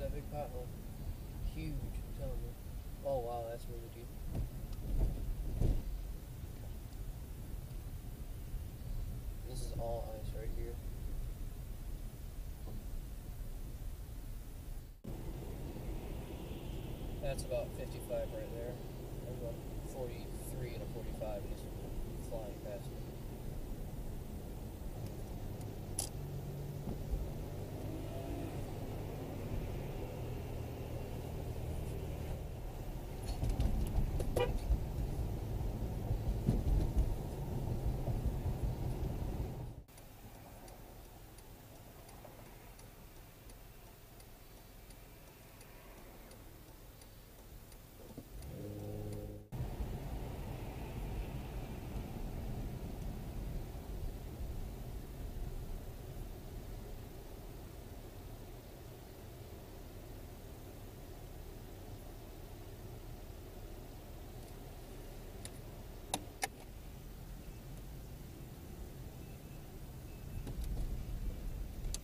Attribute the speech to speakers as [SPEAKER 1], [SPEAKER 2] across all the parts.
[SPEAKER 1] that big pothole. Huge, I'm telling you. Oh wow, that's really deep. This is all ice right here. That's about 55 right there. There's about 43 and a 45 just flying past me.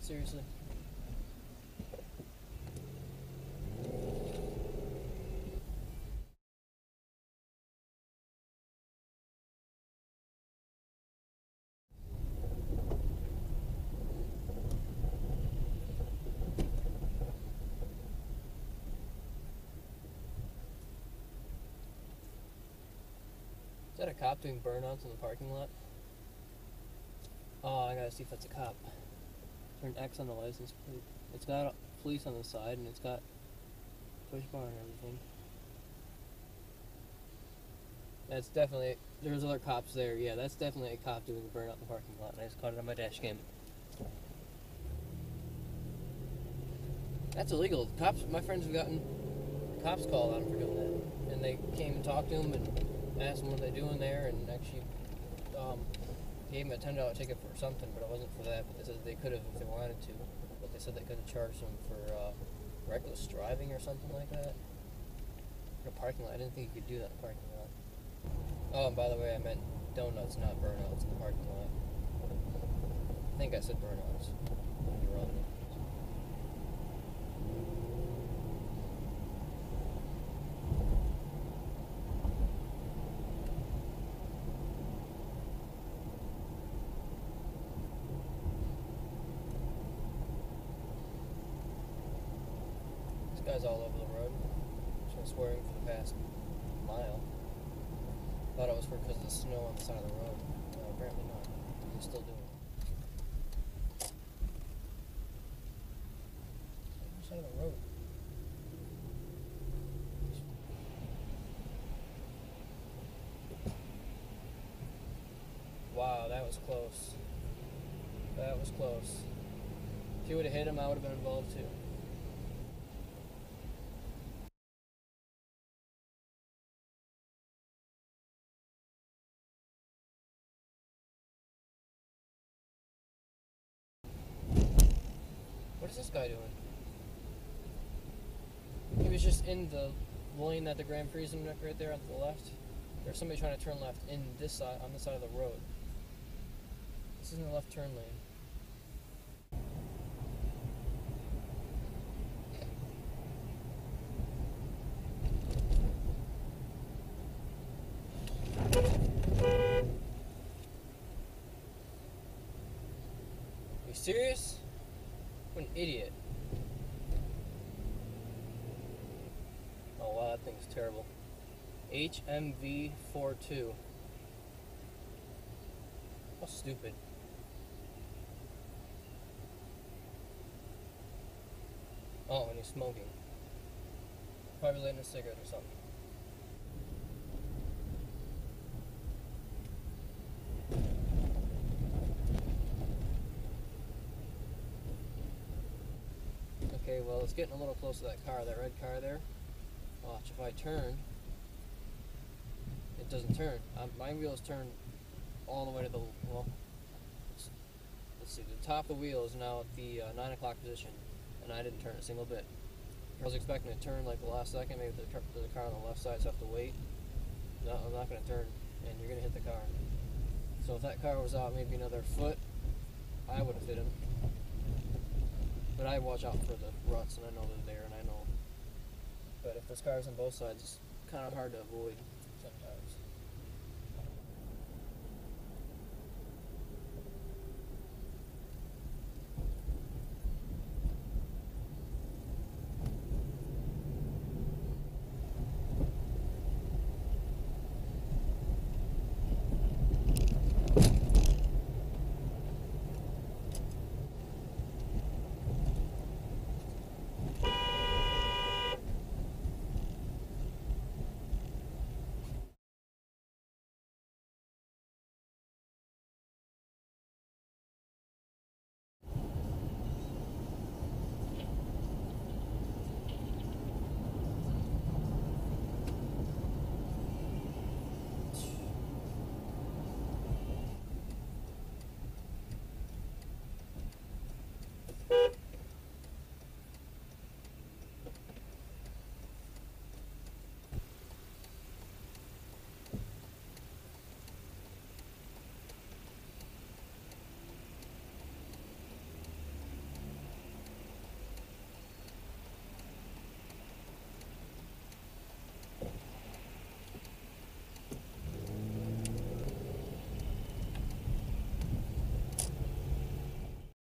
[SPEAKER 1] Seriously. Is that a cop doing burnouts in the parking lot? Oh, I gotta see if that's a cop. Turn X on the license plate. It's got police on the side and it's got push bar and everything. That's definitely there's other cops there. Yeah, that's definitely a cop doing a burnout in the parking lot. And I just caught it on my dash cam. That's illegal. Cops, my friends have gotten cops called on them for doing that, and they came and talked to them and asked them what they're doing there, and actually um, gave him a ten dollar ticket something, but it wasn't for that. But they said they could have if they wanted to. But they said they could have charged him for uh, reckless driving or something like that. In a parking lot. I didn't think you could do that in a parking lot. Oh, and by the way, I meant donuts, not burnouts in the parking lot. I think I said burnouts. You're wrong. This guy's all over the road. He's been swearing for the past mile. Thought it was for because of the snow on the side of the road. No, apparently not. He's still doing it. Side of the road. Wow, that was close. That was close. If you would have hit him, I would have been involved too. This guy doing? He was just in the lane that the Grand Prix is in right there on the left. There's somebody trying to turn left in this side, on this side of the road. This isn't a left turn lane. serious? An idiot. Oh wow, that thing's terrible. HMV42. How stupid. Oh, and he's smoking. Probably lighting a cigarette or something. Okay, well, it's getting a little close to that car, that red car there. Watch, if I turn, it doesn't turn. Um, my wheels turn all the way to the, well, let's, let's see, the top of the wheel is now at the uh, 9 o'clock position, and I didn't turn a single bit. I was expecting to turn like the last second, maybe the, car- the car on the left side, so I have to wait. No, I'm not going to turn, and you're going to hit the car. So if that car was out maybe another foot, I would have hit him. But I watch out for the ruts, and I know they're there, and I know. But if the cars on both sides, it's kind of hard to avoid sometimes.